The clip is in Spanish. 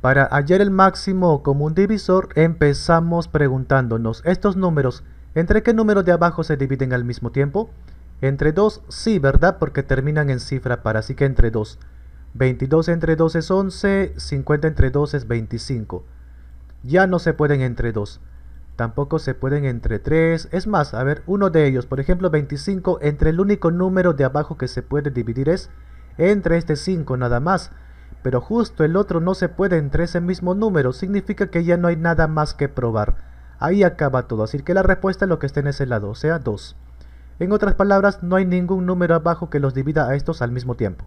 Para hallar el máximo común divisor empezamos preguntándonos, ¿estos números entre qué números de abajo se dividen al mismo tiempo? Entre 2, sí, ¿verdad? Porque terminan en cifra para, así que entre 2. 22 entre 2 es 11, 50 entre 2 es 25. Ya no se pueden entre 2. Tampoco se pueden entre 3. Es más, a ver, uno de ellos, por ejemplo 25, entre el único número de abajo que se puede dividir es entre este 5 nada más. Pero justo el otro no se puede entre ese mismo número. Significa que ya no hay nada más que probar. Ahí acaba todo. Así que la respuesta es lo que esté en ese lado, o sea 2. En otras palabras, no hay ningún número abajo que los divida a estos al mismo tiempo.